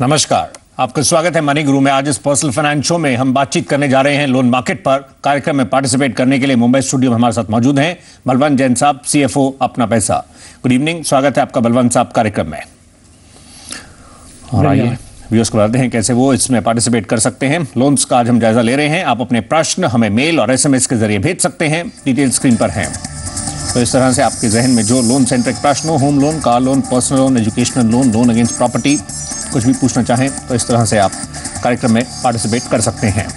नमस्कार। आपका स्वागत है मनी गुरु में। आज इस पर्सनल फाइनेंस शो में हम बातचीत करने जा रहे हैं लोन मार्केट पर। कार्यक्रम में पार्टिसिपेट करने के लिए मुंबई स्टूडियो में हमारे साथ मौजूद हैं बलवंत जैन साहब सीएफओ अपना पैसा। गुड इवनिंग स्वागत है आपका बलवंत साहब कार्यक्रम में। और आइए व्यूअर्स को बताते हैं कैसे वो इसमें पार्टिसिपेट कर सकते हैं। लोन्स का आज हम जायजा ले रहे हैं। आप अपने प्रश्न हमें मेल और एसएमएस के ज़रिए भेज सकते हैं। डिटेल स्क्रीन पर हैं। तो इस तरह से आपके जहन में जो लोन सेंट्रिक प्रश्न हो home loan car loan personal loan educational loan loan against property कुछ भी पूछना चाहें तो इस तरह से आप कार्यक्रम में पार्टिसिपेट कर सकते हैं।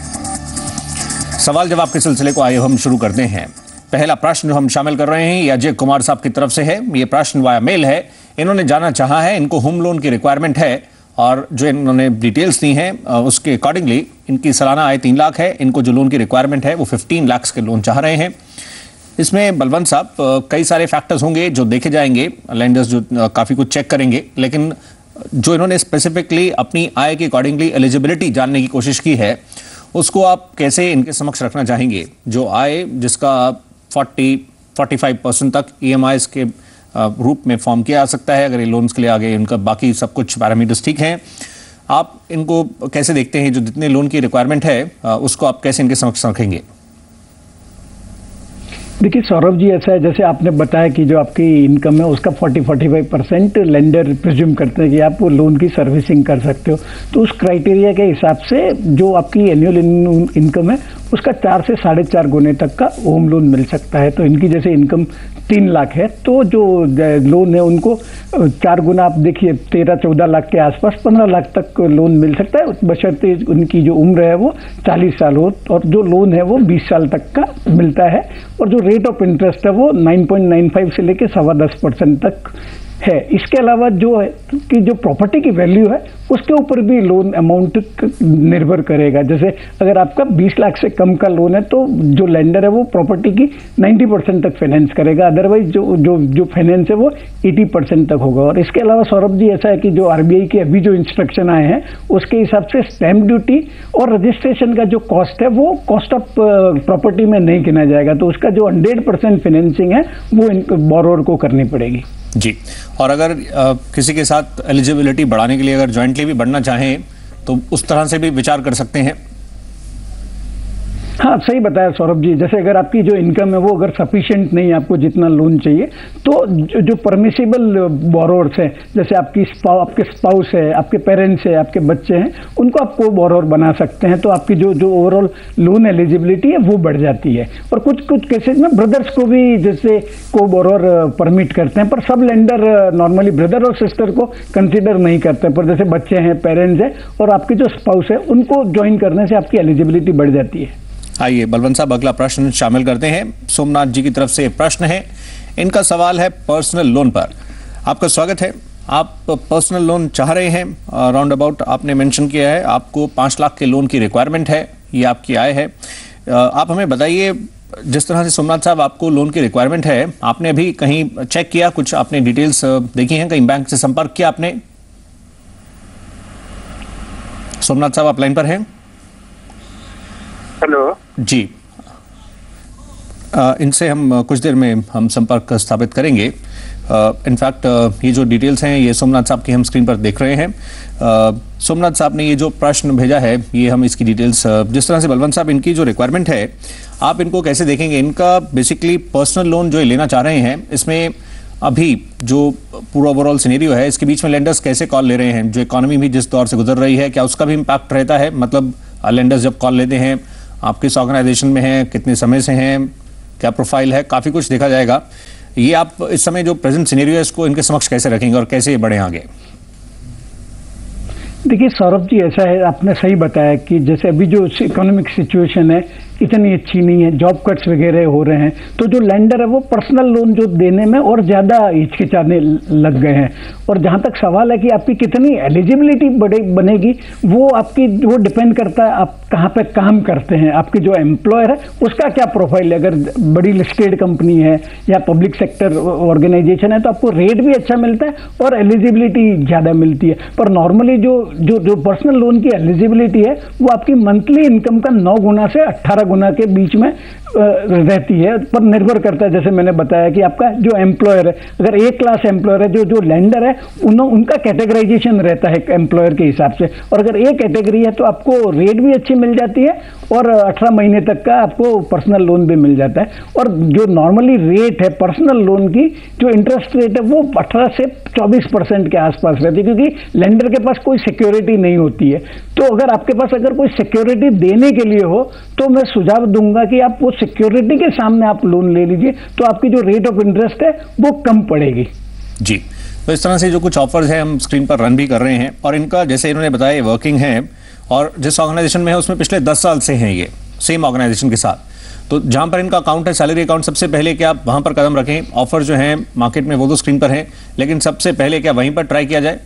सवाल जवाब के सिलसिले को आइए हम शुरू करते हैं। पहला प्रश्न जो हम शामिल कर रहे हैं ये अजय कुमार साहब की तरफ़ से है। ये प्रश्न वाया मेल है। इन्होंने जाना चाहा है, इनको होम लोन की रिक्वायरमेंट है और जो इन्होंने डिटेल्स दी हैं उसके अकॉर्डिंगली इनकी सालाना आय तीन लाख है। इनको जो लोन की रिक्वायरमेंट है, वो फिफ्टीन लाख के लोन चाह रहे हैं। इसमें बलवंत साहब कई सारे फैक्टर्स होंगे जो देखे जाएँगे। लैंडर्स जो काफ़ी कुछ चेक करेंगे, लेकिन जो इन्होंने स्पेसिफिकली अपनी आय के अकॉर्डिंगली एलिजिबिलिटी जानने की कोशिश की है उसको आप कैसे इनके समक्ष रखना चाहेंगे? जो आय जिसका 40 45 परसेंट तक ई के अ, रूप में फॉर्म किया जा सकता है अगर ये लोन्स के लिए आगे इनका बाकी सब कुछ पैरामीटर्स ठीक हैं आप इनको कैसे देखते हैं? जो जितने लोन की रिक्वायरमेंट है उसको आप कैसे इनके समक्ष रखेंगे? देखिए, सौरभ जी, ऐसा है, जैसे आपने बताया कि जो आपकी इनकम है, उसका 40-45 परसेंट लेंडर प्रिज्यूम करते हैं कि आप वो लोन की सर्विसिंग कर सकते हो। तो उस क्राइटेरिया के हिसाब से जो आपकी एनुअल इनकम है उसका चार से साढ़े चार गुने तक का होम लोन मिल सकता है। तो इनकी जैसे इनकम तीन लाख है तो जो लोन है उनको चार गुना आप देखिए, तेरह, चौदह लाख के आसपास, पंद्रह लाख तक लोन मिल सकता है। बशर्ते उनकी जो उम्र है वो चालीस साल हो, और जो लोन है वो बीस साल तक का मिलता है। और जो रेट ऑफ़ इंटरेस्ट है वो 9.95 से लेकर सवा दस परसेंट तक है। इसके अलावा जो है, कि जो प्रॉपर्टी की वैल्यू है उसके ऊपर भी लोन अमाउंट निर्भर करेगा। जैसे अगर आपका 20 लाख से कम का लोन है तो जो लेंडर है वो प्रॉपर्टी की 90 परसेंट तक फाइनेंस करेगा। अदरवाइज़ जो जो जो फाइनेंस है वो 80 परसेंट तक होगा। और इसके अलावा सौरभ जी ऐसा है कि जो आरबीआई के अभी जो इंस्ट्रक्शन आए हैं उसके हिसाब से स्टैम्प ड्यूटी और रजिस्ट्रेशन का जो कॉस्ट है वो कॉस्ट ऑफ़ प्रॉपर्टी में नहीं गिना जाएगा। तो उसका जो हंड्रेड परसेंट फाइनेंसिंग है वो बोरोर को करनी पड़ेगी। जी। और अगर अ, किसी के साथ एलिजिबिलिटी बढ़ाने के लिए अगर जॉइंटली भी बढ़ना चाहें तो उस तरह से भी विचार कर सकते हैं। हाँ सही बताया सौरभ जी जैसे अगर आपकी जो इनकम है वो अगर सफिशिएंट नहीं है आपको जितना लोन चाहिए तो जो, जो परमिसिबल बोरोर्स है जैसे आपकी स्पाउ, आपके स्पाउस है आपके पेरेंट्स है आपके बच्चे हैं उनको आप को बोरोर बना सकते हैं तो आपकी जो जो ओवरऑल लोन एलिजिबिलिटी है वो बढ़ जाती है। और कुछ कुछ केसेज में ब्रदर्स को भी जैसे को बोरोर परमिट करते हैं पर सब लेंडर नॉर्मली ब्रदर और सिस्टर को कंसिडर नहीं करते पर जैसे बच्चे हैं पेरेंट्स हैं और आपके जो स्पाउस है उनको ज्वाइन करने से आपकी एलिजिबिलिटी बढ़ जाती है। आइए बलवंत साहब, अगला प्रश्न शामिल करते हैं। सोमनाथ जी की तरफ़ से प्रश्न है। इनका सवाल है पर्सनल लोन पर। आपका स्वागत है। आप पर्सनल लोन चाह रहे हैं। राउंड अबाउट आपने मेंशन किया है, आपको पाँच लाख के लोन की रिक्वायरमेंट है, ये आपकी आय है। आप हमें बताइए, जिस तरह से सोमनाथ साहब आपको लोन की रिक्वायरमेंट है, आपने अभी कहीं चेक किया, कुछ आपने डिटेल्स देखी हैं कहीं बैंक से संपर्क किया आपने? सोमनाथ साहब, आप लाइन पर हैं। हेलो। जी। अ, इनसे हम कुछ देर में हम संपर्क स्थापित करेंगे। इनफैक्ट ये जो डिटेल्स हैं ये सोमनाथ साहब की हम स्क्रीन पर देख रहे हैं। सोमनाथ साहब ने ये जो प्रश्न भेजा है ये हम इसकी डिटेल्स जिस तरह से बलवंत साहब इनकी जो रिक्वायरमेंट है आप इनको कैसे देखेंगे? इनका बेसिकली पर्सनल लोन जो लेना चाह रहे हैं इसमें अभी जो पूरा ओवरऑल सिनेरियो है इसके बीच में लेंडर्स कैसे कॉल ले रहे हैं? जो इकोनॉमी भी जिस दौर से गुजर रही है क्या उसका भी इम्पैक्ट रहता है? मतलब लेंडर्स जब कॉल लेते हैं आप किस ऑर्गेनाइजेशन में हैं, कितने समय से हैं, क्या प्रोफ़ाइल है, काफ़ी कुछ देखा जाएगा। ये आप इस समय जो प्रेजेंट सीनेरियो है, इसको इनके समक्ष कैसे रखेंगे और कैसे ये बढ़े आगे? देखिए, सौरभ जी, ऐसा है, आपने सही बताया कि जैसे अभी जो इकोनॉमिक सिचुएशन है इतनी अच्छी नहीं है जॉब कट्स वगैरह हो रहे हैं। तो जो लैंडर है, वो पर्सनल लोन जो देने में और ज़्यादा हिचकिचाने लग गए हैं। और जहाँ तक सवाल है कि आपकी कितनी एलिजिबिलिटी बड़े, बनेगी, वो आपकी, वो डिपेंड करता है आप कहाँ पे काम करते हैं। आपके जो एम्प्लॉयर है, उसका क्या प्रोफ़ाइल है? अगर बड़ी लिस्टेड कंपनी है या पब्लिक सेक्टर ऑर्गेनाइजेशन है तो आपको रेट भी अच्छा मिलता है और एलिजिबिलिटी ज़्यादा मिलती है। पर नॉर्मली जो जो जो पर्सनल लोन की एलिजिबिलिटी है, वो आपकी मंथली इनकम का नौ गुना से अट्ठारह गुना के बीच में रहती है पर निर्भर करता है जैसे मैंने बताया कि आपका जो एम्प्लॉयर है अगर ए क्लास एम्प्लॉयर है जो जो लैंडर है उन, उनका कैटेगराइजेशन रहता है एम्प्लॉयर के हिसाब से। और अगर ए कैटेगरी है तो आपको रेट भी अच्छी मिल जाती है और अठारह महीने तक का आपको पर्सनल लोन भी मिल जाता है। और जो नॉर्मली रेट है पर्सनल लोन की जो इंटरेस्ट रेट है वो अठारह से चौबीस परसेंट के आसपास रहती है क्योंकि लेंडर के पास कोई सिक्योरिटी नहीं होती है। तो अगर आपके पास अगर कोई सिक्योरिटी देने के लिए हो तो मैं सुझाव दूँगा कि आप वो सिक्योरिटी के सामने आप लोन ले लीजिए तो आपकी जो रेट ऑफ़ इंटरेस्ट है, वो कम पड़ेगी। जी। तो इस तरह से जो कुछ ऑफर्स है, हम स्क्रीन पर रन भी कर रहे हैं, और इनका, जैसे इन्होंने बताया वर्किंग है, और जिस ऑर्गेनाइजेशन में है, उसमें पिछले दस साल से हैं ये सेम ऑर्गेनाइजेशन के साथ। तो जहाँ पर इनका अकाउंट है सैलरी अकाउंट सबसे पहले क्या आप वहाँ पर कदम रखें? ऑफ़र जो है मार्केट में वो तो स्क्रीन पर है, लेकिन सबसे पहले क्या वहीं पर ट्राई किया जाए?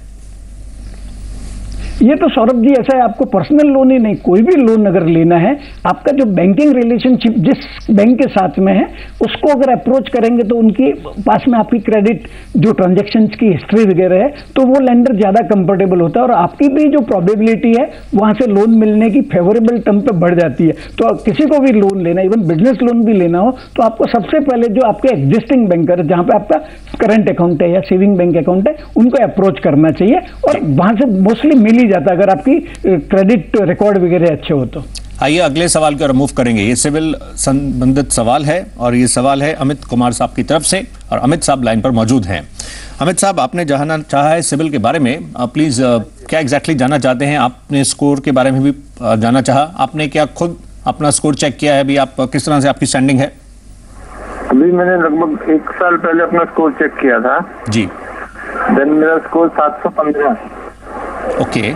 ये तो सौरभ जी, ऐसा है, आपको पर्सनल लोन ही नहीं, कोई भी लोन अगर लेना है, आपका जो बैंकिंग रिलेशनशिप जिस बैंक के साथ में है, उसको अगर अप्रोच करेंगे तो उनकी पास में आपकी क्रेडिट जो ट्रांजेक्शन की हिस्ट्री वगैरह है तो वो लेंडर ज़्यादा कंफर्टेबल होता है और आपकी भी जो प्रोबेबिलिटी है, वहाँ से लोन मिलने की फेवरेबल टर्म पे बढ़ जाती है। तो किसी को भी लोन लेना इवन बिज़नेस लोन भी लेना हो तो आपको सबसे पहले जो आपके एग्जिस्टिंग बैंकर जहाँ पे आपका करंट अकाउंट है या सेविंग बैंक अकाउंट है, उनको अप्रोच करना चाहिए और वहाँ से मोस्टली मिल ही जाता अगर आपकी क्रेडिट रिकॉर्ड वगैरह अच्छे हो तो। आइए अगले सवाल की ओर मूव करेंगे। ये सिविल संबंधित सवाल है और ये सवाल है अमित कुमार साहब की तरफ़ से और अमित साहब लाइन पर मौजूद हैं। अमित साहब आपने जानना चाहा है सिविल के बारे में प्लीज़ क्या एग्जैक्टली जानना चाहते हैं? आपने स्कोर के बारे में भी जानना चाहा। आपने क्या खुद अपना स्कोर चेक किया है? अभी आप किस तरह से आपकी स्टैंडिंग है? अभी मैंने लगभग एक साल पहले अपना स्कोर चेक किया था। जी। देन मेरा स्कोर सात सौ पंद्रह। ओके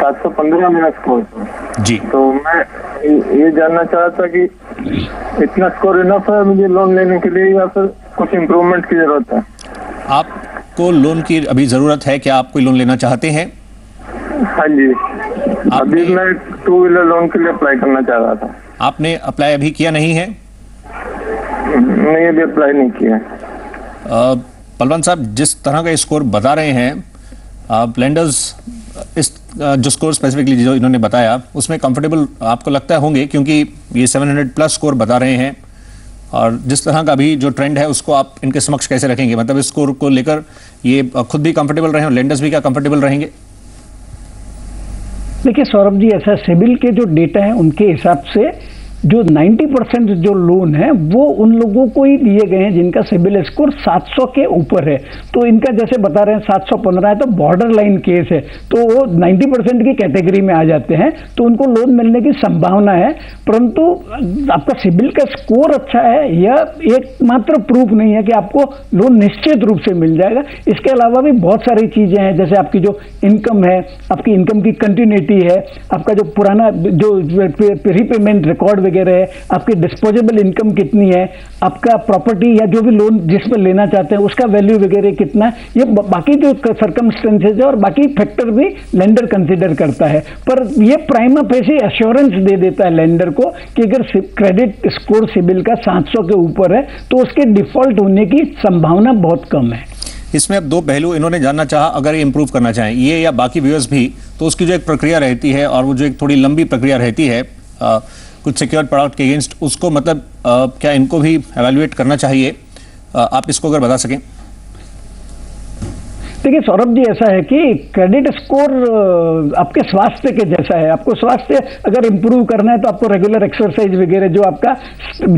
सात सौ पंद्रह मेरा स्कोर जी। तो मैं ये जानना चाह था कि इतना स्कोर इनफ है मुझे लोन लेने के लिए या फिर कुछ इम्प्रूवमेंट की ज़रूरत है? आपको लोन की अभी ज़रूरत है क्या आप कोई लोन लेना चाहते हैं? हाँ जी। अभी मैं टू व्हीलर लोन के लिए अप्लाई करना चाह रहा था। आपने अप्लाई अभी किया नहीं है? नहीं अभी अप्लाई नहीं किया। पलवन साहब जिस तरह का स्कोर बता रहे हैं ब्लेंडर्स इस जो स्कोर स्पेसिफिकली जो इन्होंने बताया, उसमें कंफर्टेबल आपको लगता है होंगे, क्योंकि ये 700 प्लस स्कोर बता रहे हैं। और जिस तरह का भी जो ट्रेंड है, उसको आप इनके समक्ष कैसे रखेंगे? मतलब इस स्कोर को लेकर ये खुद भी कंफर्टेबल रहे और लेंडर्स भी क्या कंफर्टेबल रहेंगे? देखिए, सौरभ जी, ऐसा सिविल के जो डेटा है, उनके हिसाब से जो 90 परसेंट जो लोन है, वो उन लोगों को ही दिए गए हैं जिनका सिविल स्कोर 700 के ऊपर है। तो इनका जैसे बता रहे हैं 715 है तो बॉर्डर लाइन केस है। तो वो 90 परसेंट की कैटेगरी में आ जाते हैं तो उनको लोन मिलने की संभावना है। परंतु आपका सिविल का स्कोर अच्छा है, यह एकमात्र प्रूफ नहीं है कि आपको लोन निश्चित रूप से मिल जाएगा। इसके अलावा भी बहुत सारी चीज़ें हैं, जैसे आपकी जो इनकम है, आपकी इनकम की कंटिन्यूटी है, आपका जो पुराना, जो रीपेमेंट रिकॉर्ड वगैरह है आपकी डिस्पोजेबल इनकम कितनी है आपका प्रॉपर्टी या जो भी लोन जिसमें लेना चाहते हैं उसका वैल्यू वगैरह कितना ये बाकी जो सर्कमस्टेंसेज है और बाकी फैक्टर भी लेंडर कंसिडर करता है। पर ये प्राइमा पैसे अश्योरेंस दे देता है लेंडर को कि अगर क्रेडिट स्कोर सिबिल का 700 के ऊपर है तो उसके डिफ़ॉल्ट होने की संभावना बहुत कम है। इसमें अब दो पहलू इन्होंने जानना चाहा अगर ये इंप्रूव करना चाहें। ये या बाकी व्यूअर्स भी तो उसकी जो एक प्रक्रिया रहती है और वो जो एक थोड़ी लंबी प्रक्रिया रहती है आ, कुछ सिक्योर प्रोडक्ट के अगेंस्ट उसको मतलब आ, क्या इनको भी एवेल्युएट करना चाहिए? आ, आप इसको अगर बता सकें। देखिए सौरभ जी ऐसा है कि क्रेडिट स्कोर आपके स्वास्थ्य के जैसा है। आपको स्वास्थ्य अगर इंप्रूव करना है तो आपको रेगुलर एक्सरसाइज वगैरह जो आपका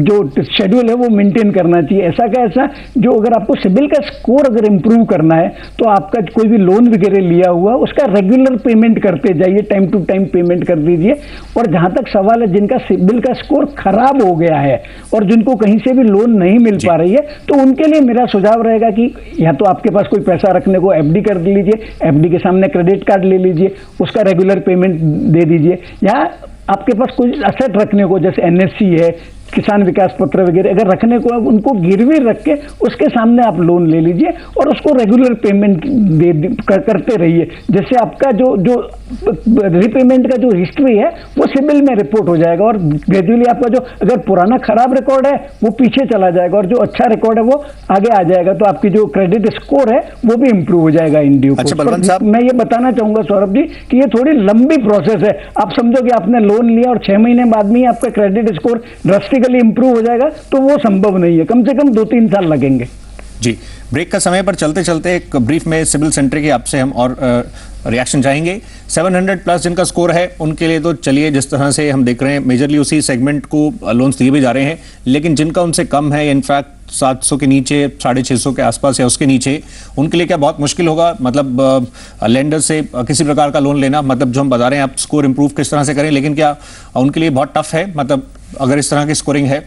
जो शेड्यूल है वो मेंटेन करना चाहिए। ऐसा का ऐसा? जो अगर आपको सिबिल का स्कोर अगर इंप्रूव करना है तो आपका कोई भी लोन वगैरह लिया हुआ उसका रेगुलर पेमेंट करते जाइए टाइम टू टाइम पेमेंट कर दीजिए। और जहाँ तक सवाल है जिनका सिबिल का स्कोर खराब हो गया है और जिनको कहीं से भी लोन नहीं मिल पा रही है तो उनके लिए मेरा सुझाव रहेगा कि या तो आपके पास कोई पैसा रखने को एफडी कर लीजिए एफडी के सामने क्रेडिट कार्ड ले लीजिए, उसका रेगुलर पेमेंट दे दीजिए। या आपके पास कुछ असेट रखने को, जैसे एनएससी है किसान विकास पत्र वगैरह अगर रखने को उनको गिरवी रख के उसके सामने आप लोन ले लीजिए और उसको रेगुलर पेमेंट दे दे कर, करते रहिए। जैसे आपका जो जो रिपेमेंट का जो हिस्ट्री है वो सिबिल में रिपोर्ट हो जाएगा और ग्रेजुअली आपका जो अगर पुराना खराब रिकॉर्ड है वो पीछे चला जाएगा और जो अच्छा रिकॉर्ड है वो आगे आ जाएगा। तो आपकी जो क्रेडिट स्कोर है वो भी इंप्रूव हो जाएगा इन ड्यू अच्छा, मैं ये बताना चाहूँगा सौरभ जी कि ये थोड़ी लंबी प्रोसेस है। आप समझो कि आपने लोन लिया और छह महीने बाद में ही आपका credit score drastic drastically improve हो जाएगा तो वो संभव नहीं है। कम से कम दो तीन साल लगेंगे। जी ब्रेक का समय पर चलते चलते एक ब्रीफ में सिविल सेंटर की आपसे हम और रिएक्शन चाहेंगे 700 प्लस जिनका स्कोर है, उनके लिए तो चलिए जिस तरह से हम देख रहे हैं मेजरली उसी सेगमेंट को लोन्स दिए भी जा रहे हैं, लेकिन जिनका उनसे कम है इनफैक्ट 700 के नीचे, साढ़े छः के आसपास या उसके नीचे, उनके लिए क्या बहुत मुश्किल होगा? मतलब लेंडर से किसी प्रकार का लोन लेना मतलब जो हम बता रहे हैं, आप स्कोर इम्प्रूव किस तरह से करें, लेकिन क्या उनके लिए बहुत टफ है? मतलब अगर इस तरह की स्कोरिंग है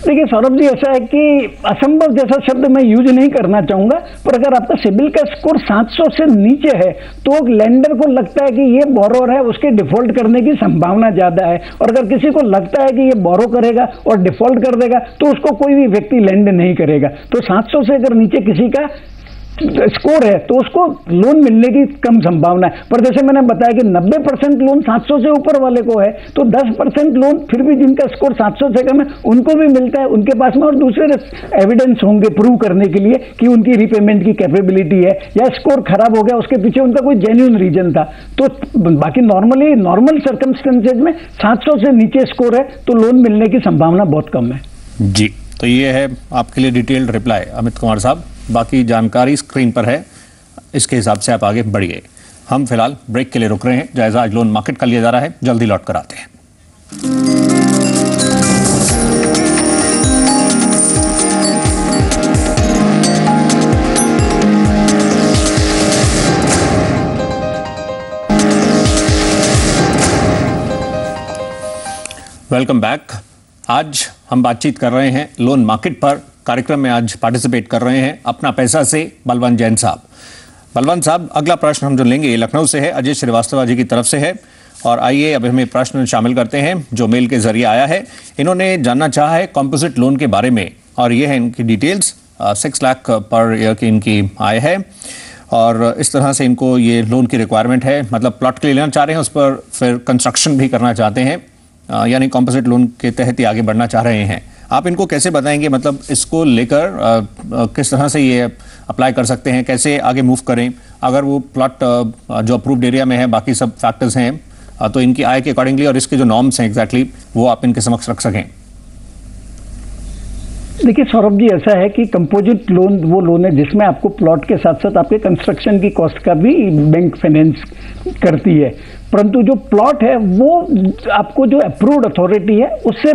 देखिए सौरभ जी, ऐसा है कि असंभव जैसा शब्द मैं यूज़ नहीं करना चाहूँगा, पर अगर आपका सिबिल का स्कोर 700 से नीचे है तो लैंडर को लगता है कि ये बोरोर है, उसके डिफ़ॉल्ट करने की संभावना ज़्यादा है। और अगर किसी को लगता है कि ये बोरो करेगा और डिफ़ॉल्ट कर देगा तो उसको कोई भी व्यक्ति लैंड नहीं करेगा। तो 700 से अगर नीचे किसी का स्कोर है तो उसको लोन मिलने की कम संभावना है। पर जैसे मैंने बताया कि 90 परसेंट लोन 700 से ऊपर वाले को है तो 10 परसेंट लोन फिर भी जिनका स्कोर 700 से कम है, उनको भी मिलता है, उनके पास में और दूसरे एविडेंस होंगे प्रूव करने के लिए कि उनकी रिपेमेंट की कैपेबिलिटी है, या स्कोर खराब हो गया, उसके पीछे उनका कोई जेन्यून रीजन था। तो बाकी नॉर्मली नॉर्मल सर्कमस्टेंसेज में सात सौ से नीचे स्कोर है तो लोन मिलने की संभावना बहुत कम है। जी तो ये है आपके लिए डिटेल्ड रिप्लाई अमित कुमार साहब। बाकी जानकारी स्क्रीन पर है। इसके हिसाब से आप आगे बढ़िए। हम फ़िलहाल ब्रेक के लिए रुक रहे हैं। जायजा आज लोन मार्केट का लिया जा रहा है। जल्दी लौट कर आते हैं। Welcome back. आज हम बातचीत कर रहे हैं लोन मार्केट पर। कार्यक्रम में आज पार्टिसिपेट कर रहे हैं अपना पैसा से बलवंत जैन साहब। बलवंत साहब, अगला प्रश्न हम जो लेंगे लखनऊ से है, अजय श्रीवास्तव जी की तरफ़ से है। और आइए अब हमें प्रश्न शामिल करते हैं, जो मेल के ज़रिए आया है। इन्होंने जानना चाहा है कॉम्पोजिट लोन के बारे में, और ये है इनकी details six lakh per year की इनकी आय है। और इस तरह से इनको ये लोन की रिक्वायरमेंट है मतलब प्लॉट के लिए लेना चाह रहे हैं, उस पर फिर कंस्ट्रक्शन भी करना चाहते हैं यानी कॉम्पोजिट लोन के तहत ही आगे बढ़ना चाह रहे हैं। आप इनको कैसे बताएँगे? मतलब इसको लेकर किस तरह से ये अप्लाई कर सकते हैं? कैसे आगे मूव करें? अगर वो प्लॉट जो अप्रूव्ड एरिया में है बाकी सब फैक्टर्स हैं तो इनकी आय के अकॉर्डिंगली और इसके जो नॉर्म्स हैं एग्जैक्टली exactly, वो आप इनके समक्ष रख सकें। देखिए सौरभ जी ऐसा है कि कंपोजिट लोन वो लोन है जिसमें आपको प्लॉट के साथ साथ आपके कंस्ट्रक्शन की कॉस्ट का भी बैंक फाइनेंस करती है। परंतु जो प्लॉट है वो आपको जो अप्रूव्ड अथॉरिटी है उससे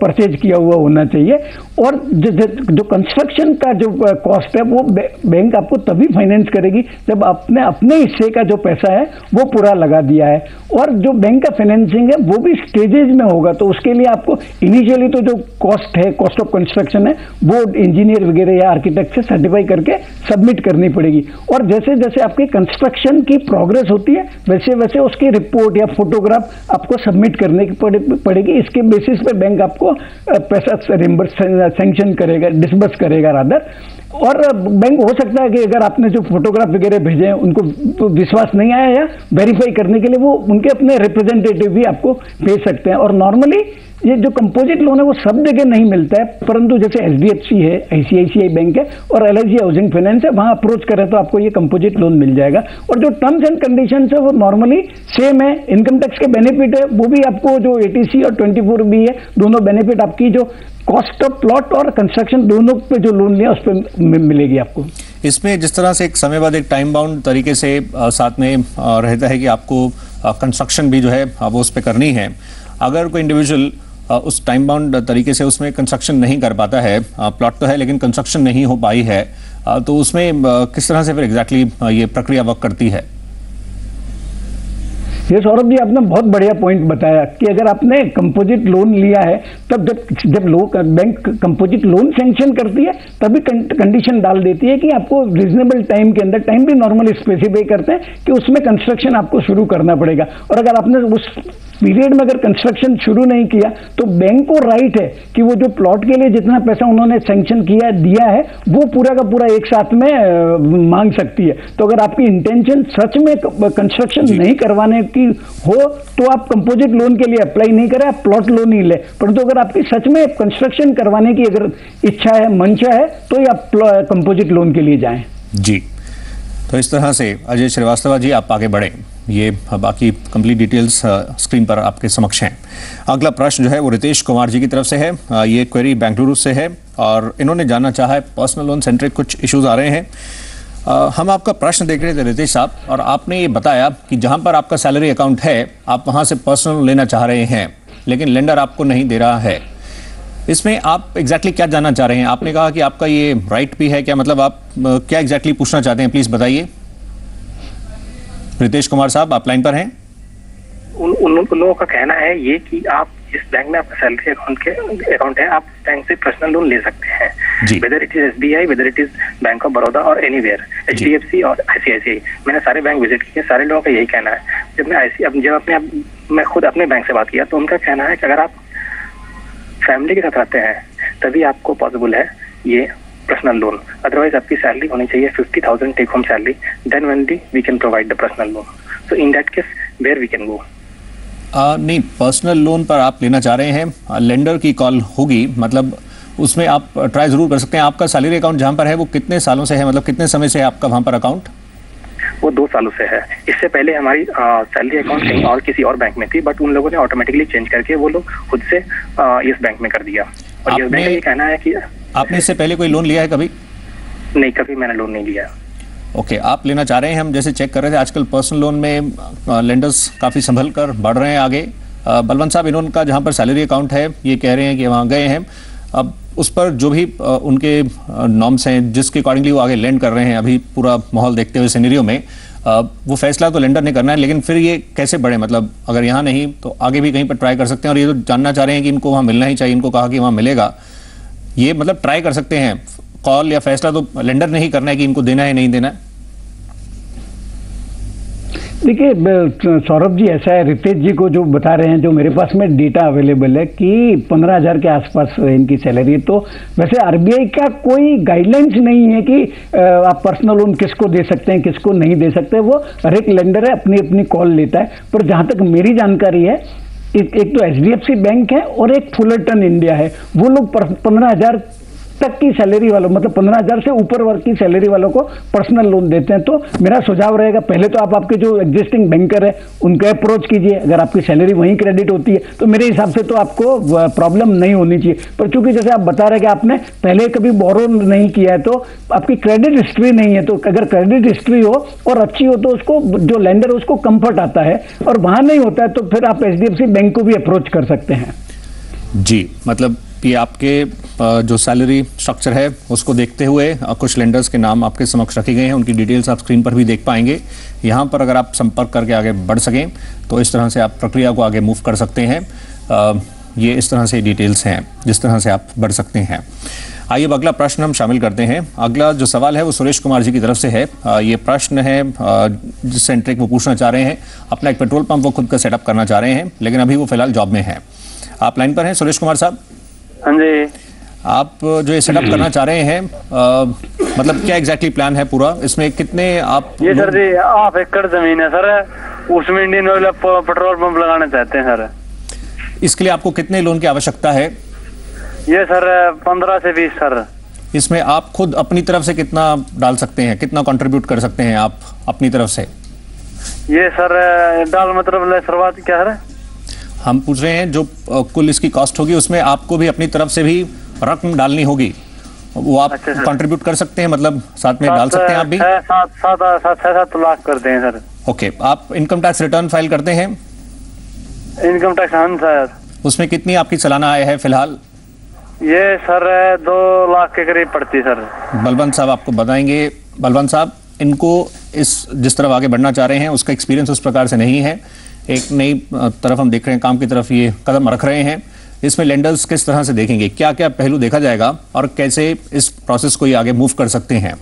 परचेज किया हुआ होना चाहिए। और जो, कंस्ट्रक्शन का जो कॉस्ट है वो बैंक आपको तभी फाइनेंस करेगी जब आपने अपने हिस्से का जो पैसा है वो पूरा लगा दिया है। और जो बैंक का फाइनेंसिंग है वो भी स्टेजेज में होगा तो उसके लिए आपको इनिशियली तो जो कॉस्ट है कॉस्ट ऑफ़ कंस्ट्रक्शन है, वो इंजीनियर वगैरह या आर्किटेक्ट से सर्टिफाई करके सबमिट करनी पड़ेगी। और जैसे जैसे आपके कंस्ट्रक्शन की प्रोग्रेस होती है वैसे वैसे उसकी रिपोर्ट या फोटोग्राफ आपको सबमिट करने की पड़ेगी। इसके बेसिस पर बैंक आपको पैसा सेंक्शन करेगा डिसबर्स करेगा रादर और बैंक, हो सकता है कि अगर आपने जो फोटोग्राफ वगैरह भेजे हैं, उनको विश्वास नहीं आया या वेरीफाई करने के लिए वो उनके अपने रिप्रेजेंटेटिव भी आपको भेज सकते हैं। और नॉर्मली ये जो कंपोजिट लोन है, वो सब जगह नहीं मिलता है, परंतु जैसे एच है आईसीआईसीआई बैंक है और एल हाउसिंग फाइनेंस है, वहाँ अप्रोच करें तो आपको ये कंपोजिट लोन मिल जाएगा। और जो टर्म्स एंड कंडीशन है, वो नॉर्मली सेम है। इनकम टैक्स के बेनिफिट है, वो भी आपको जो एटीसी और ट्वेंटी भी है, दोनों बेनिफिट आपकी जो कॉस्ट ऑफ़ प्लॉट और कंस्ट्रक्शन दोनों पे जो लोन लिया उस पर मिलेगी आपको। इसमें जिस तरह से एक समय बाद एक टाइम बाउंड तरीके से साथ में रहता है कि आपको कंस्ट्रक्शन भी जो है वो उस पर करनी है। अगर कोई इंडिविजुअल उस टाइम बाउंड तरीके से उसमें कंस्ट्रक्शन नहीं कर पाता है प्लॉट तो है, लेकिन कंस्ट्रक्शन नहीं हो पाई है तो उसमें किस तरह से फिर एग्जैक्टली exactly ये प्रक्रिया वर्क करती है? ये सौरभ जी आपने बहुत बढ़िया पॉइंट बताया कि अगर आपने कंपोजिट लोन लिया है तब जब जब लोग बैंक कंपोजिट लोन सेंक्शन करती है तभी कंडीशन डाल देती है कि आपको रिजनेबल टाइम के अंदर टाइम भी नॉर्मल स्पेसिफाई करते हैं कि उसमें कंस्ट्रक्शन आपको शुरू करना पड़ेगा। और अगर आपने उस पीरियड में अगर कंस्ट्रक्शन शुरू नहीं किया तो बैंक को राइट है कि वो जो प्लॉट के लिए जितना पैसा उन्होंने सेंक्शन किया दिया है वो पूरा का पूरा एक साथ में मांग सकती है। तो अगर आपकी इंटेंशन सच में कंस्ट्रक्शन नहीं करवाने की हो तो आप कंपोजिट लोन के लिए अप्लाई नहीं करें, आप प्लॉट लोन ही ले। परंतु तो अगर आपकी सच में कंस्ट्रक्शन करवाने की अगर इच्छा है, मंशा है तो आप कंपोजिट लोन के लिए जाएँ। जी। तो इस तरह से अजय श्रीवास्तव जी, आप आगे बढ़े। ये बाकी कंप्लीट डिटेल्स स्क्रीन पर आपके समक्ष हैं। अगला प्रश्न जो है, वो रितेश कुमार जी की तरफ़ से है। ये क्वेरी बेंगलुरु से है और इन्होंने जानना चाहा है पर्सनल लोन सेंट्रिक कुछ इश्यूज़ आ रहे हैं। हम आपका प्रश्न देख रहे थे रितेश साहब, और आपने ये बताया कि जहाँ पर आपका सैलरी अकाउंट है, आप वहाँ से पर्सनल लेना चाह रहे हैं, लेकिन लेंडर आपको नहीं दे रहा है। इसमें आप एग्जैक्टली क्या जानना चाह रहे हैं? आपने कहा कि आपका ये राइट भी है, क्या मतलब आप क्या एग्जैक्टली पूछना चाहते हैं? प्लीज़ बताइए। रितेश कुमार साहब, आप लाइन पर हैं? उन उन लोगों का कहना है ये कि आप जिस बैंक में आपका सैलरी अकाउंट के अकाउंट है, आप बैंक से पर्सनल लोन ले सकते हैं। Whether it is S B I whether it is bank of Baroda और anywhere H D F C और आईसीआईसीआई मैंने सारे बैंक विज़िट किए सारे लोगों का यही कहना है। जब मैं अब जब अपने मैं खुद अपने बैंक से बात किया तो उनका कहना है कि अगर आप फैमिली के साथ रहते हैं तभी आपको पॉसिबल है ये पर्सनल लोन अदरवाइज़ आपकी सैलरी होनी चाहिए fifty thousand take home salary then only we can provide the personal loan so in that case where we can go नहीं पर्सनल लोन पर आप लेना चाह रहे हैं। लेंडर की कॉल होगी मतलब उसमें आप ट्राई ज़रूर कर सकते हैं। आपका सैलरी अकाउंट जहाँ पर है वो कितने सालों से है? मतलब कितने समय से है आपका वहाँ पर अकाउंट वो दो सालों से है। इससे पहले हमारी सैलरी अकाउंट कहीं और किसी और बैंक में थी बट उन लोगों ने ऑटोमेटिकली चेंज करके वो लोग खुद से यस बैंक में कर दिया। और यस बैंक का ये कहना है कि आपने इससे पहले कोई लोन लिया है कभी? नहीं कभी मैंने लोन नहीं लिया। ओके okay, आप लेना चाह रहे हैं हम जैसे चेक कर रहे थे आजकल पर्सनल लोन में लेंडर्स काफ़ी संभल कर बढ़ रहे हैं आगे। बलवंत साहब इन्होंने का जहाँ पर सैलरी अकाउंट है ये कह रहे हैं कि वहाँ गए हैं। अब उस पर जो भी उनके नॉर्म्स हैं, जिसके अकॉर्डिंगली वो आगे लैंड कर रहे हैं, अभी पूरा माहौल देखते हुए सीनरियों में वो फैसला तो लैंडर ने करना है, लेकिन फिर ये कैसे बढ़े? मतलब अगर यहाँ नहीं तो आगे भी कहीं पर ट्राई कर सकते हैं, और ये तो जानना चाह रहे हैं कि इनको वहाँ मिलना ही चाहिए, इनको कहा कि वहाँ मिलेगा। ये मतलब ट्राई कर सकते हैं। कॉल या फैसला तो लैंडर ने ही करना है कि इनको देना है नहीं देना है। देखिए सौरभ जी ऐसा है रितेश जी को जो बता रहे हैं जो मेरे पास में डेटा अवेलेबल है कि पंद्रह हज़ार के आसपास इनकी सैलरी है तो वैसे आरबीआई का कोई गाइडलाइंस नहीं है कि आप पर्सनल लोन किसको दे सकते हैं किसको नहीं दे सकते वो हर एक लेंडर है अपनी अपनी कॉल लेता है। पर जहाँ तक मेरी जानकारी है एक, एक तो एचडीएफसी बैंक है और एक फुलरटन इंडिया है। वो लोग पंद्रह हज़ार तक की सैलरी वालों मतलब पंद्रह हज़ार से ऊपर वर्ग की सैलरी वालों को पर्सनल लोन देते हैं तो मेरा सुझाव रहेगा, पहले तो आप आपके जो एग्जिस्टिंग बैंकर है, उनको अप्रोच कीजिए। अगर आपकी सैलरी वहीं क्रेडिट होती है तो मेरे हिसाब से तो आपको प्रॉब्लम नहीं होनी चाहिए। पर चूँकि जैसे आप बता रहे कि आपने पहले कभी बोरो नहीं किया है तो आपकी क्रेडिट हिस्ट्री नहीं है तो अगर क्रेडिट हिस्ट्री हो और अच्छी हो तो उसको, जो लेंडर उसको कंफर्ट आता है। और वहाँ नहीं होता है तो फिर आप एचडीएफसी बैंक को भी अप्रोच कर सकते हैं। जी मतलब ये आपके जो सैलरी स्ट्रक्चर है उसको देखते हुए कुछ लेंडर्स के नाम आपके समक्ष रखे गए हैं उनकी डिटेल्स आप स्क्रीन पर भी देख पाएँगे। यहाँ पर अगर आप संपर्क करके आगे बढ़ सकें तो इस तरह से आप प्रक्रिया को आगे मूव कर सकते हैं। ये इस तरह से डिटेल्स हैं जिस तरह से आप बढ़ सकते हैं। आइए अब अगला प्रश्न हम शामिल करते हैं। अगला जो सवाल है वो सुरेश कुमार जी की तरफ़ से है। अ, ये प्रश्न है जिस सेंट्रिक वो पूछना चाह रहे हैं अपना एक पेट्रोल पंप वो खुद का सेटअप करना चाह रहे हैं लेकिन अभी वो फ़िलहाल जॉब में है। आप लाइन पर हैं सुरेश कुमार साहब? हाँ जी। आप जो ये सेटअप करना चाह रहे हैं अ, मतलब क्या एग्जैक्टली प्लान है पूरा? इसमें कितने आप ये सर जी हाफ़ एकड़ ज़मीन है सर। उसमें इंडियन ऑयल पेट्रोल पंप लगाना चाहते हैं सर। इसके लिए आपको कितने लोन की आवश्यकता है? ये सर पंद्रह से बीस सर। इसमें आप खुद अपनी तरफ़ से कितना डाल सकते हैं? कितना कंट्रीब्यूट कर सकते हैं आप अपनी तरफ़ से? ये सर डाल मतलब क्या सर हम पूछ रहे हैं जो कुल इसकी कॉस्ट होगी उसमें आपको भी अपनी तरफ़ से भी रकम डालनी होगी। वो आप अच्छा, कंट्रीब्यूट कर सकते हैं मतलब साथ में डाल सकते हैं आप भी? सात सात सात लाख करते हैं सर। ओके आप इनकम टैक्स रिटर्न फ़ाइल करते हैं? इनकम टैक्स हाँ सर। उसमें कितनी आपकी सालाना आय है फ़िलहाल? ये सर दो लाख के करीब पड़ती सर। बलवंत साहब आपको बताएँगे। बलवंत साहब इनको इस जिस तरफ़ आगे बढ़ना चाह रहे हैं उसका एक्सपीरियंस उस प्रकार से नहीं है। एक नई तरफ़ हम देख रहे हैं, काम की तरफ़ ये कदम रख रहे हैं। इसमें लेंडर्स किस तरह से देखेंगे? क्या क्या पहलू देखा जाएगा और कैसे इस प्रोसेस को ये आगे मूव कर सकते हैं?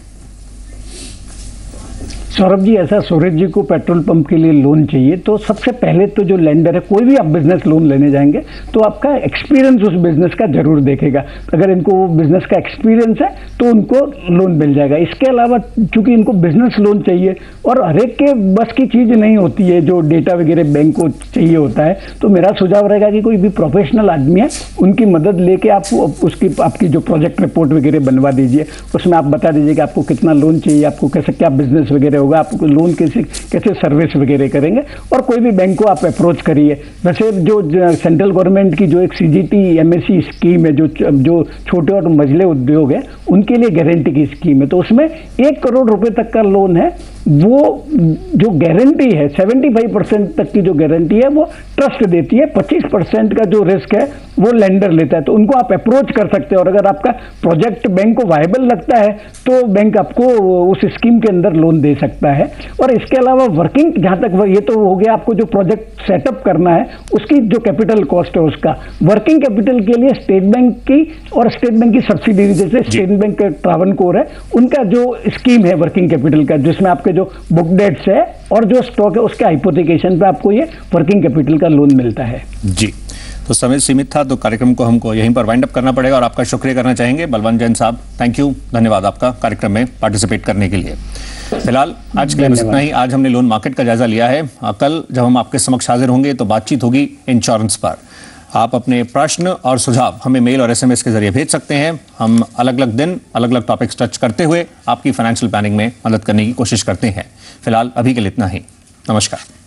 सौरभ जी, ऐसा सूरज जी को पेट्रोल पंप के लिए लोन चाहिए तो सबसे पहले तो जो लेंडर है, कोई भी आप बिज़नेस लोन लेने जाएँगे तो आपका एक्सपीरियंस उस बिज़नेस का ज़रूर देखेगा। अगर इनको वो बिज़नेस का एक्सपीरियंस है तो उनको लोन मिल जाएगा। इसके अलावा चूँकि इनको बिज़नेस लोन चाहिए, और हरेक के बस की चीज़ नहीं होती है, जो डेटा वगैरह बैंक को चाहिए होता है तो मेरा सुझाव रहेगा कि कोई भी प्रोफेशनल आदमी है, उनकी मदद लेके आप उसकी, आपकी जो प्रोजेक्ट रिपोर्ट वगैरह बनवा दीजिए। उसमें आप बता दीजिए कि आपको कितना लोन चाहिए, आपको कैसे, क्या बिज़नेस वगैरह होगा। होगा, आप लोन कैसे कैसे सर्विस वगैरह करेंगे, और कोई भी बैंक को आप अप्रोच करिए। वैसे जो सेंट्रल गवर्नमेंट की जो एक C G T M S C scheme है, जो जो छोटे और मझले उद्योग है, उनके लिए गारंटी की स्कीम है। तो उसमें एक करोड़ रुपए तक का लोन है, वो, जो गारंटी है 75 परसेंट तक की जो गारंटी है, वो ट्रस्ट देती है। 25 परसेंट का जो रिस्क है, वो लेंडर लेता है। तो उनको आप अप्रोच कर सकते हैं, और अगर आपका प्रोजेक्ट बैंक को वायबल लगता है तो बैंक आपको उस स्कीम के अंदर लोन दे सकता है। और इसके अलावा वर्किंग जहाँ तक ये तो हो गया आपको जो प्रोजेक्ट सेटअप करना है उसकी जो कैपिटल कॉस्ट है उसका। वर्किंग कैपिटल के लिए स्टेट बैंक की और स्टेट बैंक की सब्सिडी जैसे स्टेट बैंक का ट्रावन कोर है उनका जो स्कीम है वर्किंग कैपिटल का जिसमें आपके जो बुक डेट्स है और जो स्टॉक है उसके हाइपोथिकेशन पे आपको ये वर्किंग कैपिटल का लोन मिलता है। जी। तो समय सीमित था तो कार्यक्रम को हमको यहीं पर वाइंड अप करना पड़ेगा और आपका शुक्रिया करना चाहेंगे। बलवंत जैन साहब थैंक यू धन्यवाद आपका कार्यक्रम में पार्टिसिपेट करने के लिए। फ़िलहाल आज के लिए इतना ही। आज हमने लोन मार्केट का जायजा लिया है। कल जब हम आपके समक्ष हाजिर होंगे तो बातचीत होगी इंश्योरेंस पर। आप अपने प्रश्न और सुझाव हमें मेल और एसएमएस के ज़रिए भेज सकते हैं। हम अलग अलग दिन अलग अलग टॉपिक्स टच करते हुए आपकी फाइनेंशियल प्लानिंग में मदद करने की कोशिश करते हैं। फ़िलहाल अभी के लिए इतना ही। नमस्कार।